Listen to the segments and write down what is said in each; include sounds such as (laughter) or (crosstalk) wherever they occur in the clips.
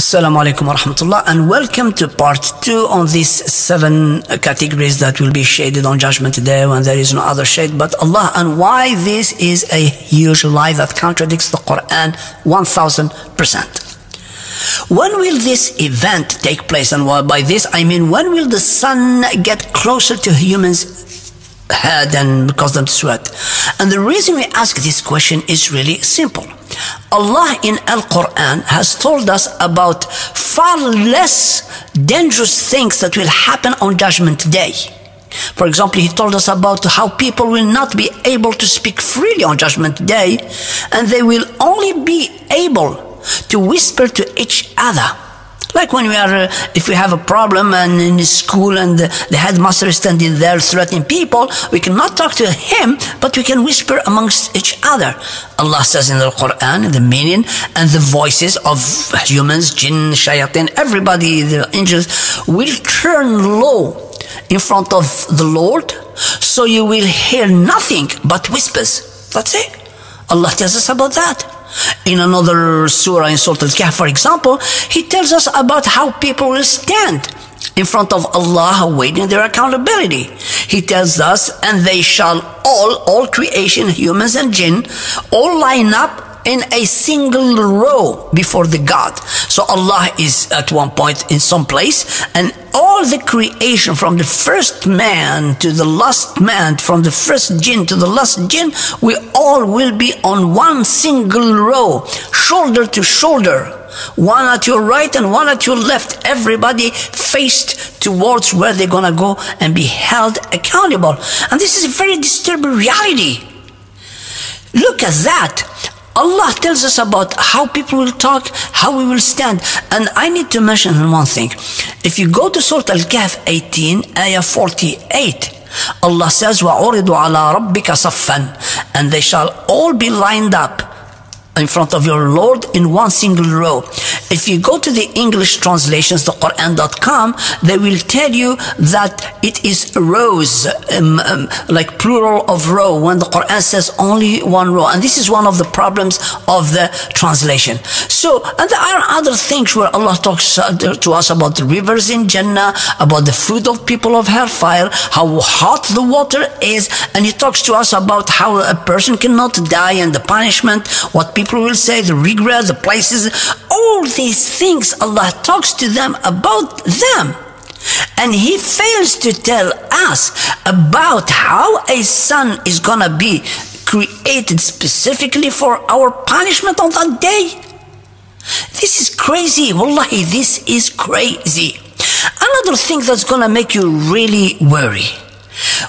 Assalamu alaikum wa rahmatullah and welcome to part two on these seven categories that will be shaded on judgment day when there is no other shade but Allah and why this is a huge lie that contradicts the Quran 1000%. When will this event take place and by this I mean when will the sun get closer to humans head and cause them to sweat? And the reason we ask this question is really simple. Allah in Al Quran has told us about far less dangerous things that will happen on Judgment Day. For example, He told us about how people will not be able to speak freely on Judgment Day and they will only be able to whisper to each other. Like when we are, uh, if we have a problem and in school and the, the headmaster is standing there threatening people, we cannot talk to him, but we can whisper amongst each other. Allah says in the Quran, the meaning and the voices of humans, jinn, shayateen, everybody, the angels, will turn low in front of the Lord, so you will hear nothing but whispers. That's it. Allah tells us about that. In another surah in Surah Al-Kahf, for example, he tells us about how people will stand in front of Allah awaiting their accountability. He tells us, and they shall all, all creation, humans and jinn, all line up in a single row before the God. So Allah is at one point in some place, and all the creation from the first man to the last man, from the first jinn to the last jinn, we all will be on one single row, shoulder to shoulder. One at your right and one at your left. Everybody faced towards where they're gonna go and be held accountable. And this is a very disturbing reality. Look at that. Allah tells us about how people will talk, how we will stand. And I need to mention one thing. If you go to Surah Al-Kahf 18, ayah 48, Allah says, وَعُرِضُوا عَلَىٰ رَبِّكَ صَفًّا And they shall all be lined up in front of your Lord in one single row. If you go to the English translations, the Quran.com, they will tell you that it is rows, um, um, like plural of row, when the Quran says only one row. And this is one of the problems of the translation. So, and there are other things where Allah talks uh, to us about the rivers in Jannah, about the food of people of hellfire, how hot the water is, and He talks to us about how a person cannot die and the punishment, what people say, the regret, the places, all these things Allah talks to them about them. And he fails to tell us about how a sun is gonna be created specifically for our punishment on that day. This is crazy. Wallahi, this is crazy. Another thing that's gonna make you really worry.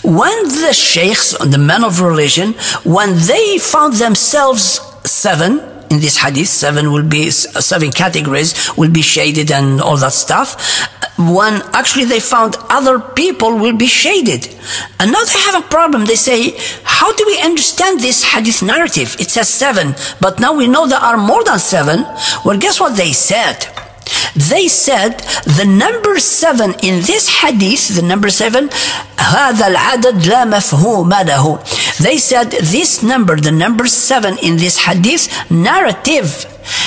When the sheikhs, the men of religion, when they found themselves seven in this hadith seven will be seven categories will be shaded and all that stuff. When actually they found other people will be shaded. And now they have a problem. They say how do we understand this hadith narrative? It says seven but now we know there are more than seven. Well guess what they said they said the number seven in this hadith, the number seven, هذا العدد لا مفهوم له. They said this number, the number seven in this hadith narrative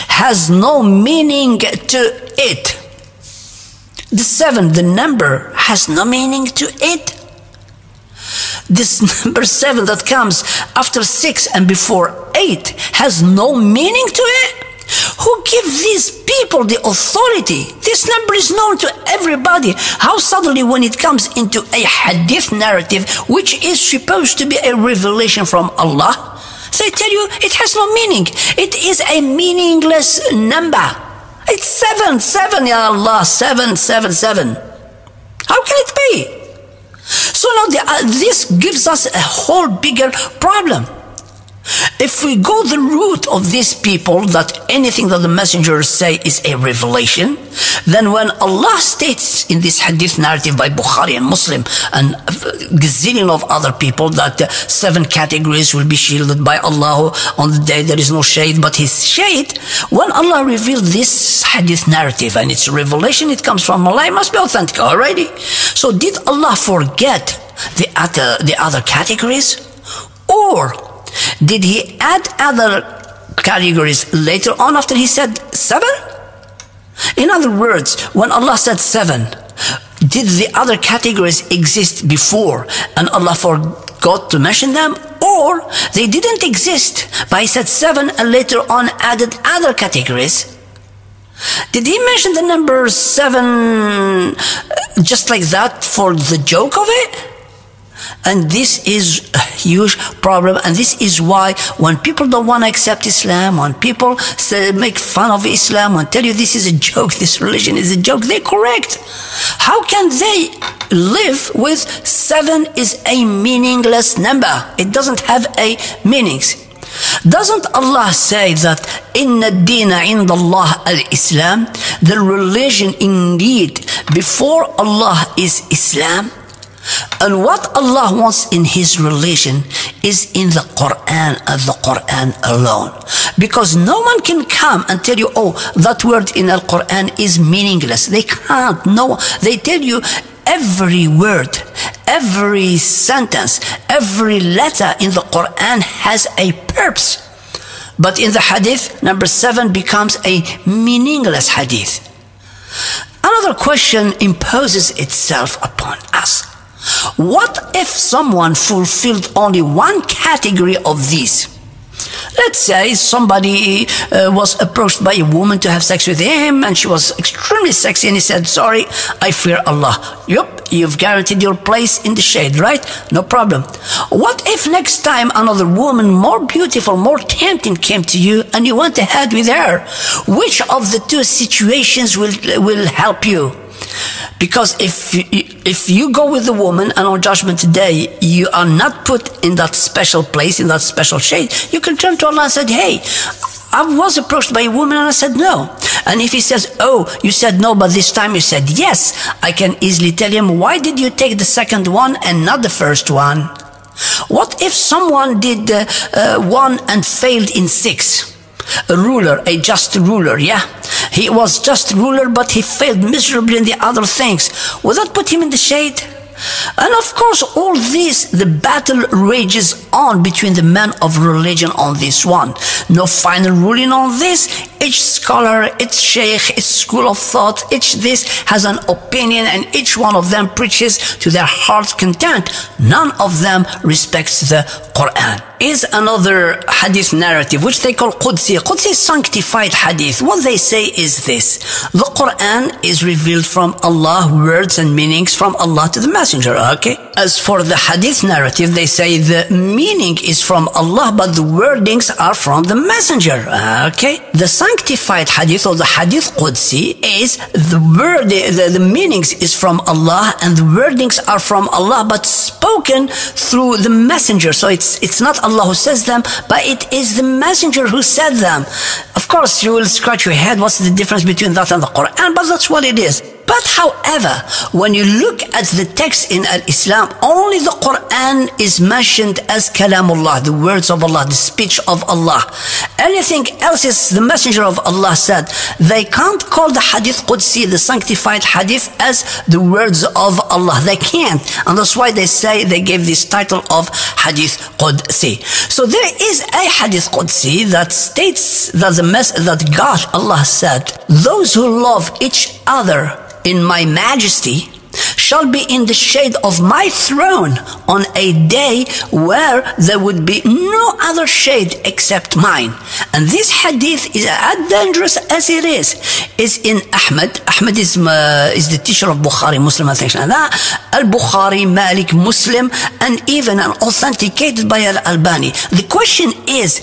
has no meaning to it. The seven, the number has no meaning to it. This (laughs) number seven that comes after six and before eight has no meaning to it. Who give these people the authority? This number is known to everybody. How suddenly, when it comes into a hadith narrative, which is supposed to be a revelation from Allah, they tell you it has no meaning. It is a meaningless number. It's seven, seven, Ya Allah, seven, seven, seven. How can it be? So now the, uh, this gives us a whole bigger problem. If we go the route of these people that anything that the messengers say is a revelation, then when Allah states in this hadith narrative by Bukhari and Muslim and gazillion of other people that seven categories will be shielded by Allah on the day there is no shade but His shade, when Allah revealed this hadith narrative and its revelation, it comes from Allah, it must be authentic already. So did Allah forget the other, the other categories? Or did he add other categories later on after he said seven? In other words, when Allah said seven, did the other categories exist before and Allah forgot to mention them? Or they didn't exist, but He said seven and later on added other categories? Did He mention the number seven uh, just like that for the joke of it? And this is a huge problem. And this is why when people don't want to accept Islam, when people say, make fun of Islam, and tell you this is a joke, (laughs) this religion is a joke, they're correct. How can they live with seven is a meaningless number? It doesn't have a meanings. Doesn't Allah say that in Dina in Allah al-Islam, the religion indeed before Allah is Islam? And what Allah wants in His religion is in the Quran and the Quran alone. Because no one can come and tell you, oh, that word in the Quran is meaningless. They can't. No, they tell you every word, every sentence, every letter in the Quran has a purpose. But in the hadith, number seven becomes a meaningless hadith. Another question imposes itself upon us. What if someone fulfilled only one category of these? Let's say somebody uh, was approached by a woman to have sex with him and she was extremely sexy and he said, Sorry, I fear Allah. Yup, you've guaranteed your place in the shade, right? No problem. What if next time another woman more beautiful, more tempting came to you and you went ahead with her? Which of the two situations will, will help you? Because if you, if you go with the woman and on judgment day you are not put in that special place, in that special shade, you can turn to Allah and say, Hey, I was approached by a woman and I said no. And if he says, Oh, you said no, but this time you said yes, I can easily tell him, Why did you take the second one and not the first one? What if someone did uh, uh, one and failed in six? A ruler, a just ruler, yeah? He was just ruler, but he failed miserably in the other things. Would that put him in the shade? And of course, all this, the battle rages on between the men of religion on this one. No final ruling on this. Each scholar, each sheikh, each school of thought, each this has an opinion and each one of them preaches to their heart's content. None of them respects the Quran. Is another hadith narrative which they call Qudsi. Qudsi is sanctified hadith. What they say is this. The Quran is revealed from Allah, words and meanings from Allah to the messenger, okay? As for the hadith narrative, they say the meaning is from Allah, but the wordings are from the messenger, okay? The sanctified hadith or the hadith Qudsi is the word, the, the meanings is from Allah and the wordings are from Allah, but spoken through the messenger. So it's, it's not Allah who says them, but it is the messenger who said them. Of course, you will scratch your head. What's the difference between that and the Quran? But that's what it is. But however, when you look at the text in Al-Islam, only the Quran is mentioned as Kalamullah, the words of Allah, the speech of Allah. Anything else is the messenger of Allah said. They can't call the Hadith Qudsi, the sanctified Hadith, as the words of Allah. They can't. And that's why they say they gave this title of Hadith Qudsi. So there is a Hadith Qudsi that states that the mess that God, Allah said, those who love each other in my majesty shall be in the shade of my throne on a day where there would be no other shade except mine. And this hadith is as dangerous as it is. Is in Ahmed. Ahmed is, uh, is the teacher of Bukhari, Muslim, and that. Al-Bukhari, Malik, Muslim, and even authenticated by Al-Albani. The question is,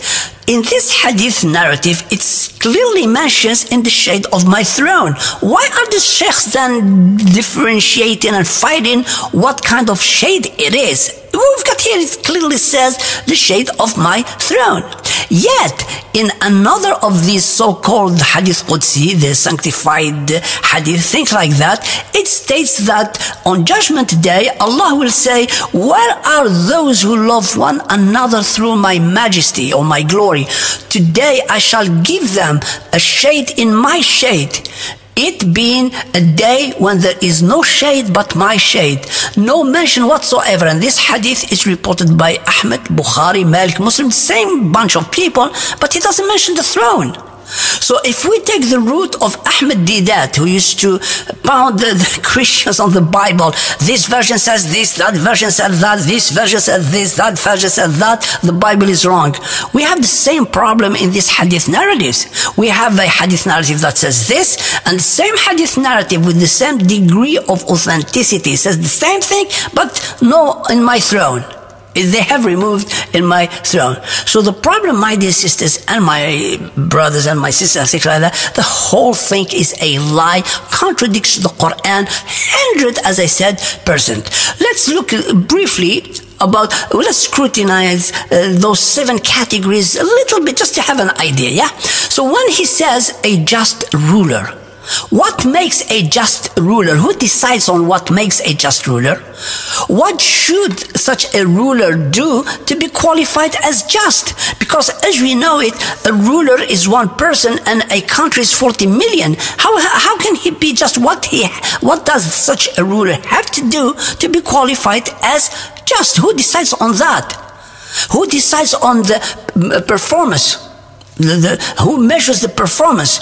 in this hadith narrative, it clearly mentions in the shade of my throne. Why are the sheikhs then differentiating and fighting what kind of shade it is? What we've got here, it clearly says the shade of my throne. Yet, in another of these so-called hadith Qudsi, the sanctified hadith, things like that, it states that on judgment day, Allah will say, where are those who love one another through my majesty or my glory? Today I shall give them a shade in my shade it being a day when there is no shade but my shade, no mention whatsoever. And this hadith is reported by Ahmed, Bukhari, Malik, Muslim, same bunch of people, but he doesn't mention the throne. So if we take the route of Ahmed Deedat, who used to pound the, the, (laughs) Christians on the Bible, this version says this, that version says that, this version says this, that version says that, the Bible is wrong. We have the same problem in these hadith narratives. We have a hadith narrative that says this, and the same hadith narrative with the same degree of authenticity says the same thing, but no in my throne they have removed in my throne. So the problem, my dear sisters and my brothers and my sisters, and things like that, the whole thing is a lie, contradicts the Quran, hundred, as I said, percent. Let's look briefly about, let's scrutinize uh, those seven categories a little bit just to have an idea, yeah? So when he says a just ruler, what makes a just ruler? Who decides on what makes a just ruler? What should such a ruler do to be qualified as just? Because as we know it, a ruler is one person and a country is 40 million. How, how can he be just? What he, what does such a ruler have to do to be qualified as just? Who decides on that? Who decides on the mm, performance? The, the, who measures the performance?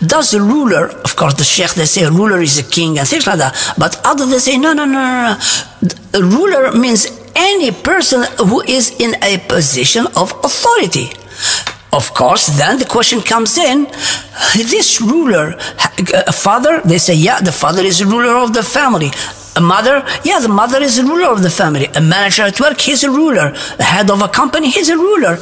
Does the ruler, of course, the sheikh, they say a ruler is a king and things like that, but others they say, no, no, no, no, no. A ruler means any person who is in a position of authority. Of course, then the question comes in, this ruler, uh, father, they say, yeah, the father is the ruler of the family. A mother, yeah, the mother is the ruler of the family. A manager at work, he's a ruler. A head of a company, he's a ruler.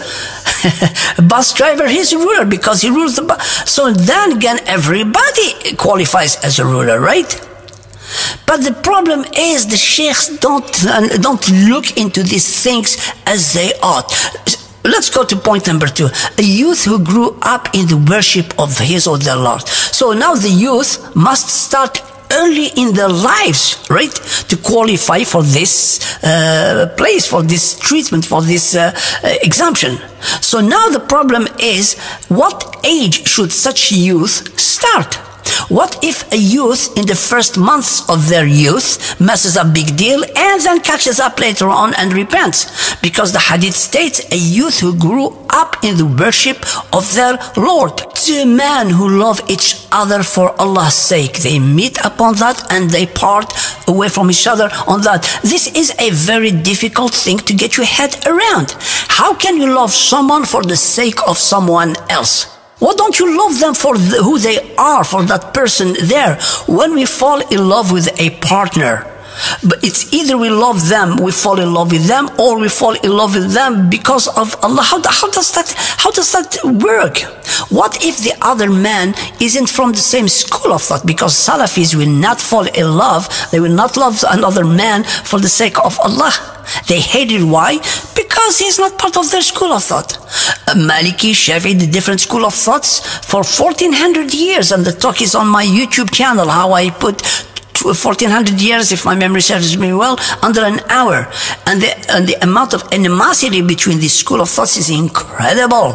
(laughs) a bus driver, he's a ruler because he rules the bus. So then again, everybody qualifies as a ruler, right? But the problem is the sheikhs don't, don't look into these things as they ought. Let's go to point number two. A youth who grew up in the worship of his or their Lord. So now the youth must start early in their lives, right, to qualify for this uh, place, for this treatment, for this uh, uh, exemption. So now the problem is, what age should such youth start? What if a youth in the first months of their youth messes up big deal and then catches up later on and repents? Because the hadith states a youth who grew up in the worship of their Lord. Two men who love each other for Allah's sake. They meet upon that and they part away from each other on that. This is a very difficult thing to get your head around. How can you love someone for the sake of someone else? Why don't you love them for who they are, for that person there? When we fall in love with a partner, but it's either we love them, we fall in love with them, or we fall in love with them because of Allah. How, how does that, how does that work? What if the other man isn't from the same school of thought? Because Salafis will not fall in love, they will not love another man for the sake of Allah. They hate it. Why? Because he's not part of their school of thought. Uh, Maliki, Shafi, the different school of thoughts for 1400 years. And the talk is on my YouTube channel, how I put 1400 years, if my memory serves me well, under an hour. And the, and the amount of animosity between these school of thoughts is incredible.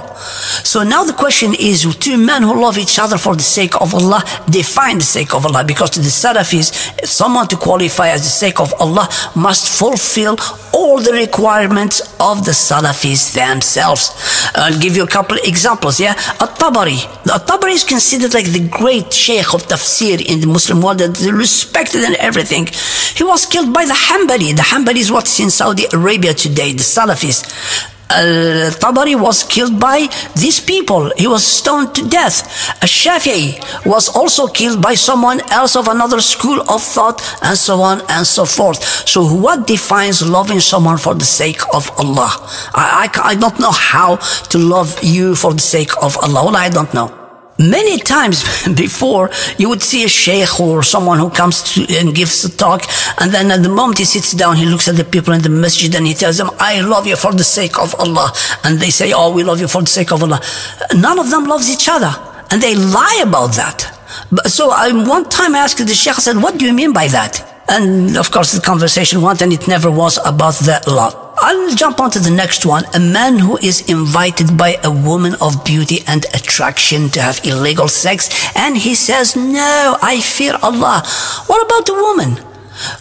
So now the question is, two men who love each other for the sake of Allah, define the sake of Allah. Because to the Salafis, someone to qualify as the sake of Allah must fulfill all the requirements of the Salafis themselves. I'll give you a couple examples, yeah? At-Tabari. At-Tabari is considered like the great sheikh of tafsir in the Muslim world, respected and everything. He was killed by the Hanbali. The Hanbali is what's in Saudi Arabia today, the Salafis. Uh, Al-Tabari was killed by these people. He was stoned to death. Al-Shafi'i was also killed by someone else of another school of thought and so on and so forth. So what defines loving someone for the sake of Allah? I, I, I don't know how to love you for the sake of Allah. Well, I don't know. Many times (laughs) before, you would see a sheikh or someone who comes to and gives a talk, and then at the moment he sits down, he looks at the people in the masjid and he tells them, I love you for the sake of Allah. And they say, Oh, we love you for the sake of Allah. None of them loves each other. And they lie about that. So I, one time I asked the sheikh, I said, What do you mean by that? And of course, the conversation went, and it never was about that lot. I'll jump on to the next one. A man who is invited by a woman of beauty and attraction to have illegal sex, and he says, No, I fear Allah. What about the woman?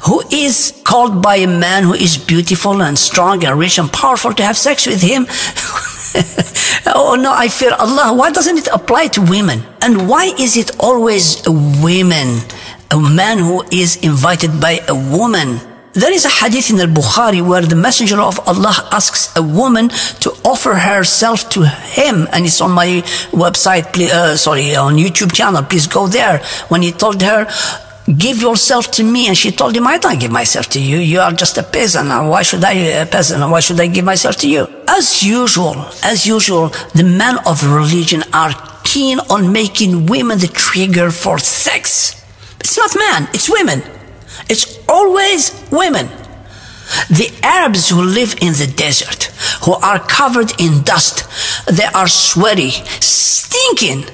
who is called by a man who is beautiful and strong and rich and powerful to have sex with him. (laughs) oh no, I fear Allah. Why doesn't it apply to women? And why is it always women? A man who is invited by a woman. There is a hadith in al-Bukhari where the messenger of Allah asks a woman to offer herself to him and it's on my website, uh, sorry, on YouTube channel. Please go there. When he told her, give yourself to me. And she told him, I don't give myself to you. You are just a peasant. Why should I, a peasant? Why should I give myself to you? As usual, as usual, the men of religion are keen on making women the trigger for sex. It's not men, it's women. It's always women. The Arabs who live in the desert, who are covered in dust, they are sweaty, stinking.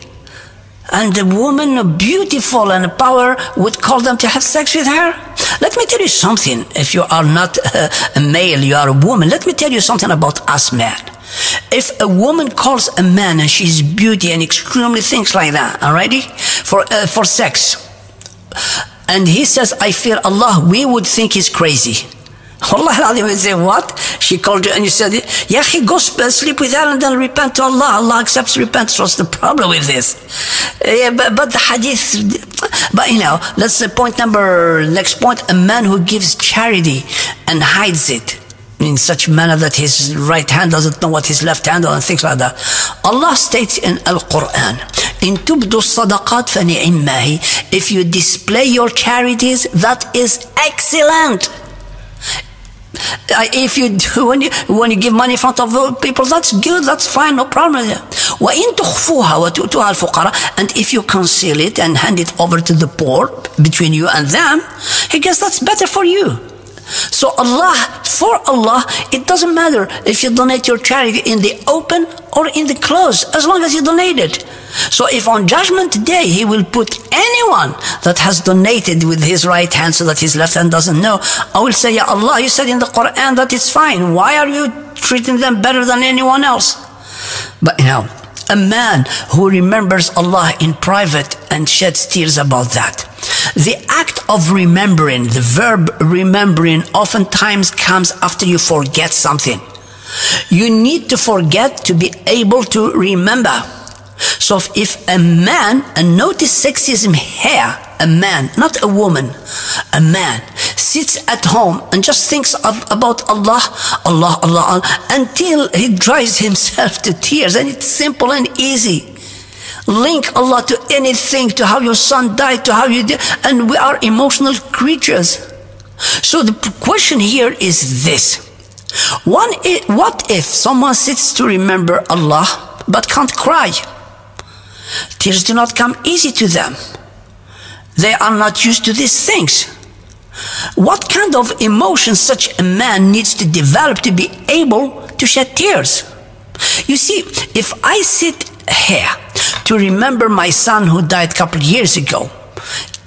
And the woman, beautiful and power, would call them to have sex with her. Let me tell you something. If you are not (laughs) a male, you are a woman. Let me tell you something about us men. If a woman calls a man and she's beauty and extremely things like that, alrighty, for uh, for sex, and he says, I fear Allah, we would think he's crazy. (laughs) Allah would say, what? She called you and you said, yeah, he goes sleep with her and then repent to Allah. Allah accepts repentance. What's the problem with this? Eh, yeah, but, but the hadith, but you know, let's say point number, next point, a man who gives charity and hides it in such manner that his right hand doesn't know what his left hand does and things like that. Allah states in Al-Quran, in tubdu sadaqat fani'immahi, if you display your charities, that is excellent. If you do, (laughs) when you, when you give money in front of people, that's good, that's fine, no problem. وَإِن تُخْفُوهَا وَتُؤْتُوهَا الْفُقَرَاء And if you conceal it and hand it over to the poor, between you and them, he guess that's better for you. So Allah, for Allah, it doesn't matter if you donate your charity in the open or in the close, as long as you donate it. So if on judgment day he will put anyone that has donated with his right hand so that his left hand doesn't know, I will say, Ya Allah, you said in the Quran that it's fine. Why are you treating them better than anyone else? But you know, a man who remembers Allah in private and sheds tears about that. The act of remembering, the verb remembering, oftentimes comes after you forget something. You need to forget to be able to remember. So if a man, and notice sexism here, a man, not a woman, a man sits at home and just thinks of, about Allah, Allah, Allah, Allah, until he drives himself to tears. And it's simple and easy. Link Allah to anything, to how your son died, to how you did, and we are emotional creatures. So the question here is this. One, what if someone sits to remember Allah but can't cry? Tears do not come easy to them. They are not used to these things. What kind of emotion such a man needs to develop to be able to shed tears? You see, if I sit here to remember my son who died a couple of years ago,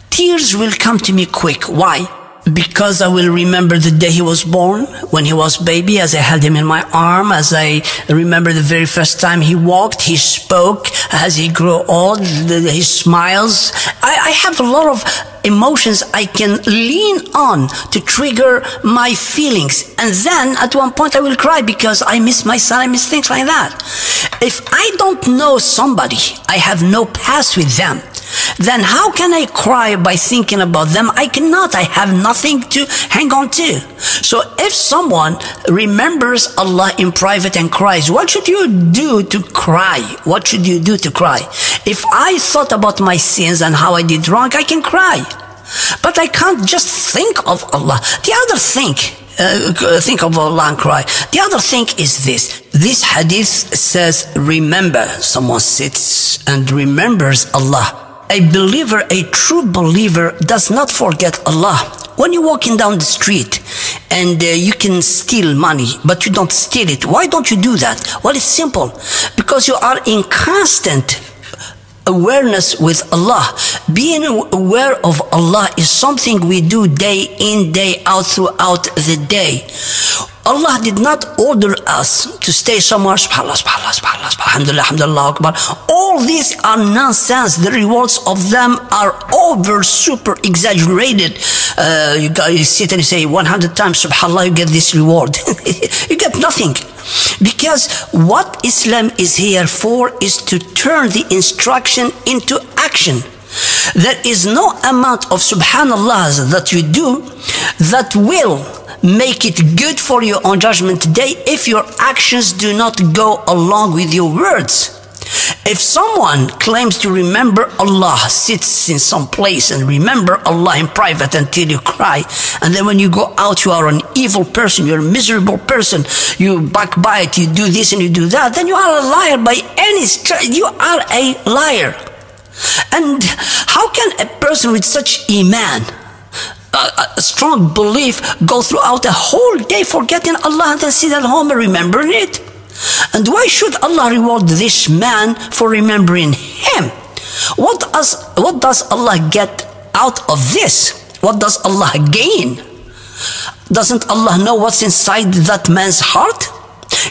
tears will come to me quick. Why? Because I will remember the day he was born, when he was baby, as I held him in my arm, as I remember the very first time he walked, he spoke, as he grew old, his smiles. I, I have a lot of emotions I can lean on to trigger my feelings. And then at one point I will cry because I miss my son, I miss things like that. If I don't know somebody, I have no past with them then how can I cry by thinking about them? I cannot. I have nothing to hang on to. So if someone remembers Allah in private and cries, what should you do to cry? What should you do to cry? If I thought about my sins and how I did wrong, I can cry. But I can't just think of Allah. The other thing, uh, think of Allah and cry. The other thing is this. This hadith says, remember, someone sits and remembers Allah a believer, a true believer, does not forget Allah. When you're walking down the street and uh, you can steal money, but you don't steal it, why don't you do that? Well, it's simple. Because you are in constant awareness with Allah. Being aware of Allah is something we do day in, day out throughout the day. Allah did not order us to stay somewhere, subhanAllah, subhanAllah, subhanAllah, subhanAllah, alhamdulillah, alhamdulillah, akbar. All these are nonsense. The rewards of them are over, super exaggerated. Uh, you, got, you sit and you say 100 times, subhanAllah, you get this reward. (laughs) you get nothing. Because what Islam is here for is to turn the instruction into action. There is no amount of subhanallah that you do that will make it good for you on judgment day if your actions do not go along with your words. If someone claims to remember Allah, sits in some place and remember Allah in private until you cry, and then when you go out, you are an evil person, you're a miserable person, you backbite, you do this and you do that, then you are a liar by any stretch. You are a liar. And how can a person with such iman, a, a, strong belief, go throughout a whole day forgetting Allah and then sit at home and remembering it? And why should Allah reward this man for remembering him? What does, what does Allah get out of this? What does Allah gain? Doesn't Allah know what's inside that man's heart?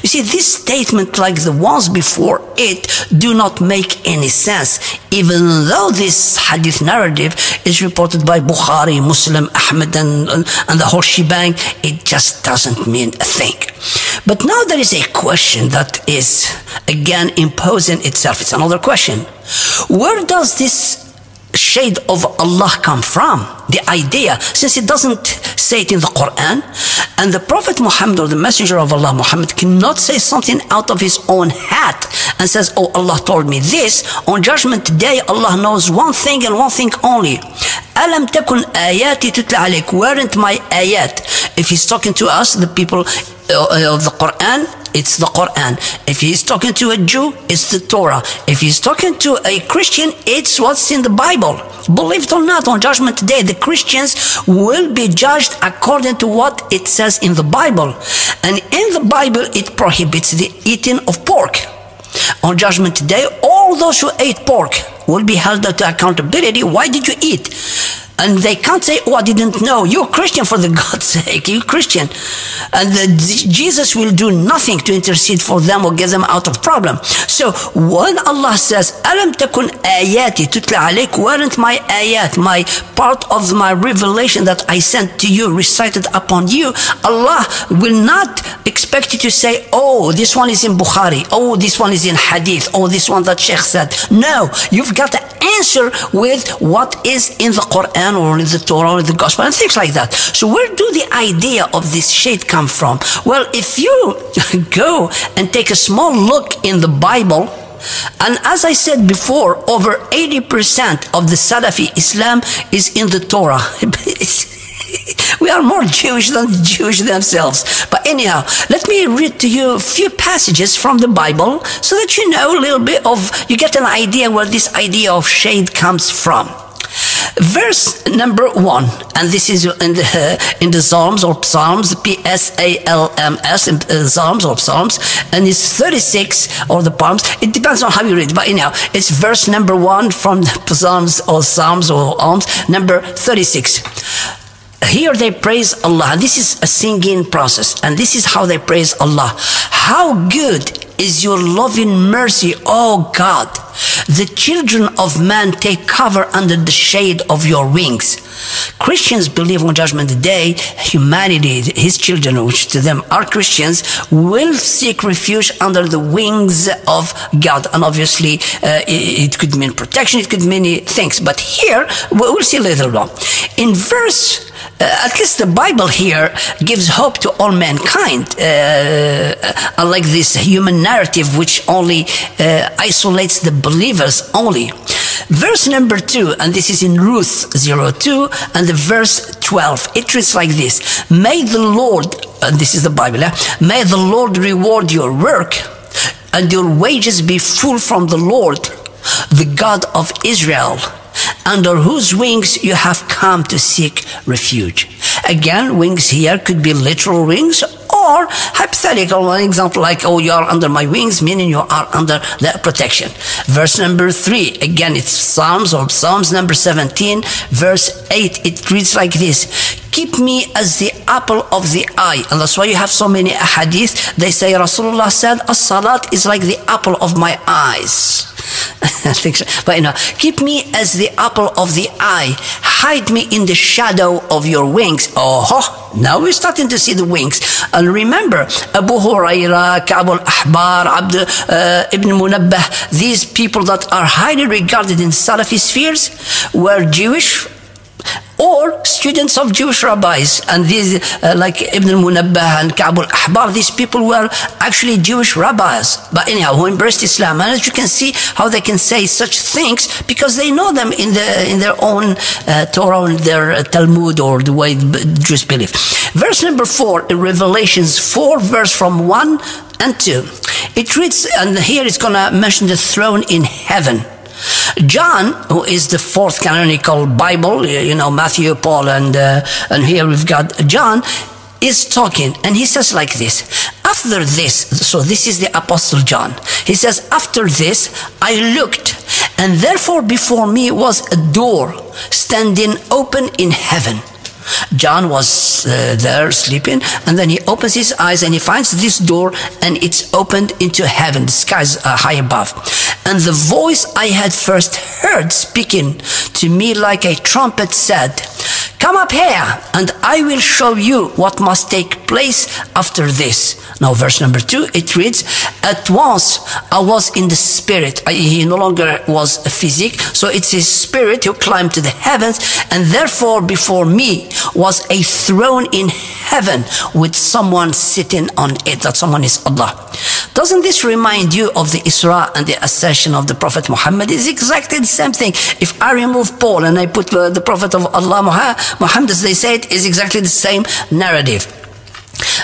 You see, this statement, like the ones before it, do not make any sense, even though this hadith narrative is reported by Bukhari, Muslim, Ahmed, and, and the whole shebang. It just doesn't mean a thing. But now there is a question that is again imposing itself. It's another question. Where does this shade of Allah come from? The idea, since it doesn't say it in the Quran, and the Prophet Muhammad or the Messenger of Allah Muhammad cannot say something out of his own hat and says, Oh, Allah told me this. On Judgment Day, Allah knows one thing and one thing only. ألم تكن آياتي تتلى عليك weren't my ayat if he's talking to us the people uh, uh, of the Quran it's the Quran. If he's talking to a Jew it's the Torah. If he's talking to a Christian it's what's in the Bible. Believe it or not on judgment day the Christians will be judged according to what it says in the Bible. And in the Bible it prohibits the eating of pork. On judgment day all those who ate pork will be held to accountability. Why did you eat? And they can't say, Oh, I didn't know. You're Christian for the (laughs) God's sake. You're Christian. And the, Jesus will do nothing to intercede for them or get them out of problem. So when Allah says, Alam takun ayati tutla alayk, weren't my ayat, my part of my revelation that I sent to you, recited upon you, Allah will not expect you to say, Oh, this one is in Bukhari. Oh, this one is in Hadith. Oh, this one that Sheikh said. No, you've got to answer with what is in the Quran or in the Torah or in the Gospel and things like that. So where do the idea of this shade come from? Well, if you (laughs) go and take a small look in the Bible, and as I said before, over 80% of the Salafi Islam is in the Torah. (laughs) (laughs) we are more Jewish than the Jewish themselves. But anyhow, let me read to you a few passages from the Bible so that you know a little bit of, you get an idea where this idea of shade comes from. Verse number one, and this is in the uh, in the Psalms or Psalms, P S A L M S, in uh, Psalms or Psalms, and it's 36 or the Psalms. It depends on how you read, but anyhow, it's verse number one from the Psalms or Psalms or Psalms, number 36 here they praise Allah. This is a singing process, and this is how they praise Allah. How good is your loving mercy, O God. The children of man take cover under the shade of your wings. Christians believe on Judgment Day, humanity, his children, which to them are Christians, will seek refuge under the wings of God. And obviously, uh, it, it, could mean protection, it could mean things. But here, we'll see later on. In verse uh, at least the Bible here gives hope to all mankind, uh, unlike this human narrative which only uh, isolates the believers only. Verse number two, and this is in Ruth 02, and the verse 12, it reads like this May the Lord, and this is the Bible, eh? may the Lord reward your work and your wages be full from the Lord, the God of Israel under whose wings you have come to seek refuge. Again, wings here could be literal wings or hypothetical. One example like oh you are under my wings meaning you are under their protection. Verse number three again it's psalms or psalms number 17 verse 8 it reads like this Keep me as the apple of the eye. And that's why you have so many hadith. They say Rasulullah said, As-salat is like the apple of my eyes. (laughs) but you know, keep me as the apple of the eye. Hide me in the shadow of your wings. Oh, now we're starting to see the wings. And remember, Abu Huraira, Ka'b al-Ahbar, Abd, uh, Ibn Munabbah, these people that are highly regarded in Salafi spheres were Jewish or students of Jewish rabbis. And these, uh, like Ibn al-Munabbah and Ka'b al-Ahbar, these people were actually Jewish rabbis. But anyhow, who embraced Islam. And as you can see, how they can say such things because they know them in, the, in their own uh, Torah and their uh, Talmud or the way Jews believe. Verse number four, in Revelations 4, verse from 1 and 2. It reads, and here it's going to mention the throne in heaven. John, who is the fourth canonical Bible, you know, Matthew, Paul, and, uh, and here we've got John, is talking and he says like this after this so this is the apostle john he says after this i looked and therefore before me was a door standing open in heaven John was uh, there sleeping, and then he opens his eyes and he finds this door, and it's opened into heaven. The skies are high above. And the voice I had first heard speaking to me like a trumpet said, Come up here, and I will show you what must take place after this. Now, verse number two, it reads, At once I was in the spirit. He no longer was a physic, so it's his spirit who climbed to the heavens, and therefore before me was a throne in heaven with someone sitting on it. That someone is Allah. Doesn't this remind you of the Isra and the ascension of the Prophet Muhammad? It's exactly the same thing. If I remove Paul and I put uh, the Prophet of Allah Muhammad, as they say it, is exactly the same narrative.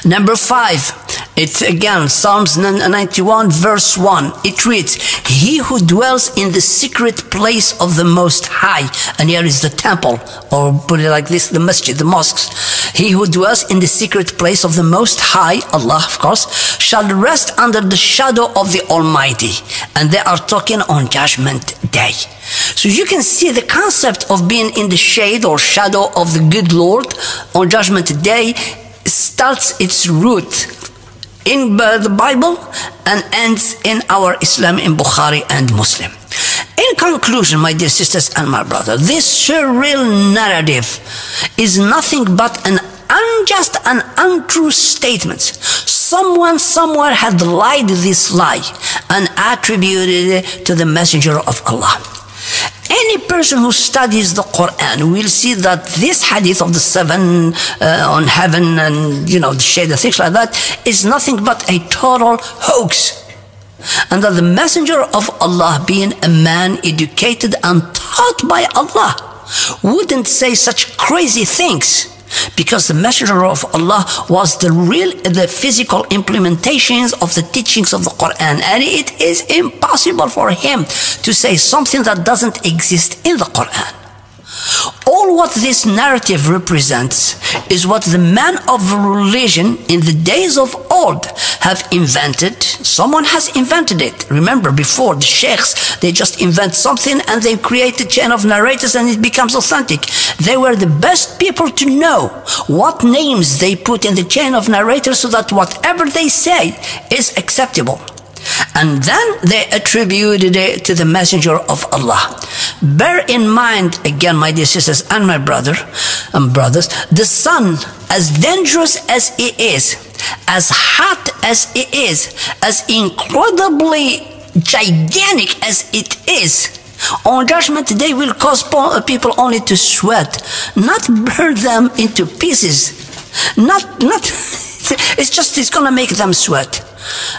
Number five, it's again Psalms 91 verse 1. It reads, He who dwells in the secret place of the Most High, and here is the temple, or put it like this, the masjid, the mosques. He who dwells in the secret place of the Most High, Allah of course, shall rest under the shadow of the Almighty. And they are talking on Judgment Day. So you can see the concept of being in the shade or shadow of the good Lord on Judgment Day starts its root in the Bible and ends in our Islam in Bukhari and Muslim. In conclusion, my dear sisters and my brother, this surreal narrative is nothing but an unjust and untrue statement. Someone somewhere had lied this lie and attributed it to the messenger of Allah. Any person who studies the Quran will see that this hadith of the seven uh, on heaven and you know the shade and things like that is nothing but a total hoax. And that the messenger of Allah, being a man educated and taught by Allah, wouldn't say such crazy things because the messenger of Allah was the real the physical implementations of the teachings of the Quran. And it is impossible for him to say something that doesn't exist in the Quran all what this narrative represents is what the men of religion in the days of old have invented. Someone has invented it. Remember, before the sheikhs, they just invent something and they create a chain of narrators and it becomes authentic. They were the best people to know what names they put in the chain of narrators so that whatever they say is acceptable. And then they attributed it to the messenger of Allah. Bear in mind, again, my dear sisters and my brother and brothers, the sun, as dangerous as it is, as hot as it is, as incredibly gigantic as it is, on judgment day will cause people only to sweat, not burn them into pieces. Not, not, (laughs) it's just, it's gonna make them sweat.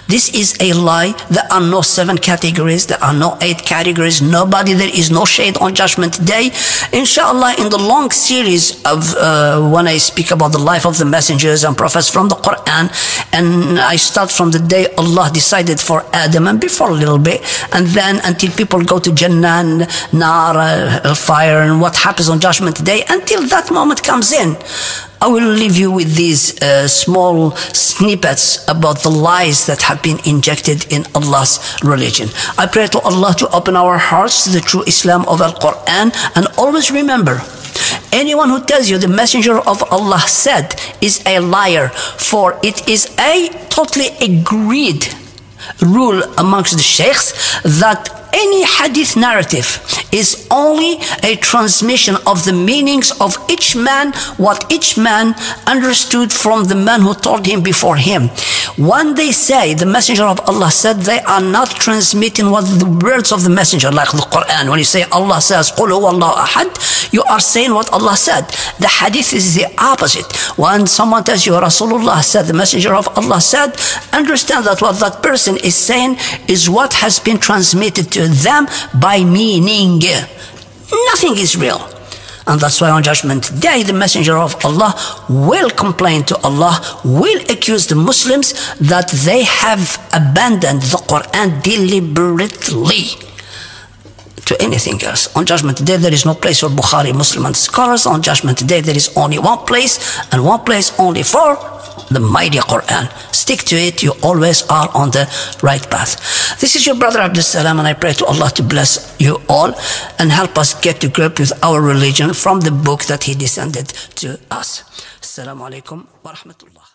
This is a lie. There are no seven categories. There are no eight categories. Nobody, there is no shade on judgment day. Inshallah, in the long series of uh, when I speak about the life of the messengers and prophets from the Quran, and I start from the day Allah decided for Adam and before a little bit, and then until people go to Jannah and Nar, uh, fire, and what happens on judgment day, until that moment comes in. I will leave you with these uh, small snippets about the lies that have been injected in Allah's religion. I pray to Allah to open our hearts to the true Islam of Al Quran and always remember Anyone who tells you the messenger of Allah said is a liar, for it is a totally agreed rule amongst the sheikhs that any hadith narrative is only a transmission of the meanings of each man, what each man understood from the man who told him before him. When they say the messenger of Allah said, they are not transmitting what the words of the messenger, like the Quran. When you say Allah says, قُلْ هُوَ اللَّهُ أَحَدٍ, you are saying what Allah said. The hadith is the opposite. When someone tells you Rasulullah said, the messenger of Allah said, understand that what that person is saying is what has been transmitted to them by meaning. Nothing is real. And that's why on Judgment Day, the Messenger of Allah will complain to Allah, will accuse the Muslims that they have abandoned the Quran deliberately to anything else. On Judgment Day, there is no place for Bukhari, Muslim, and scholars. On Judgment Day, there is only one place, and one place only for the mighty Quran. Stick to it, you always are on the right path. This is your brother Abdul Salam, and I pray to Allah to bless you all and help us get to grip with our religion from the book that He descended to us. Assalamu alaikum wa rahmatullah.